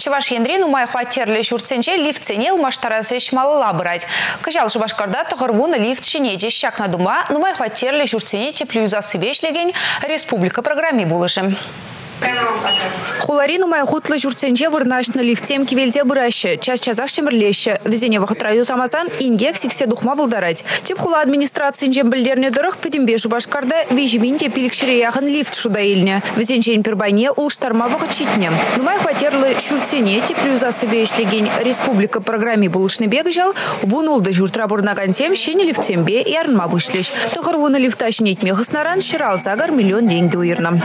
Чуваш ендрин умай хватерлі жүрценже лифтсене умаштарасы шмалыла бұрайд. Кыжал Шубашкарда тұғырвуны лифт шинеде шакна дума, нумай хватерлі жүрцене теплюзасы бешлеген республика программе булышым. Хуларину май хутлы журценже вырнашны лифтем кивелде бұрайшы, час чазақ шемірлеші. Везене вақытраю самазан ингек сиксе духма бұлдарать. Теп хула администрациян білдерне дұрық пөдімбе жубашкарда вежімінде пилікшіре яғын лифт шуда еліне. Везенчен пербайне улштарма вақыт читне. Нумай хватерлы журцене теплюзасы бешлеген республика программе булышны бегі жал, вунулды журтра бұрнаган тем шені лифтембе ярнма бұшлеш. Тұғыр вуны лифташын етме хыснаран шырал загар миллион деньги уйырнам.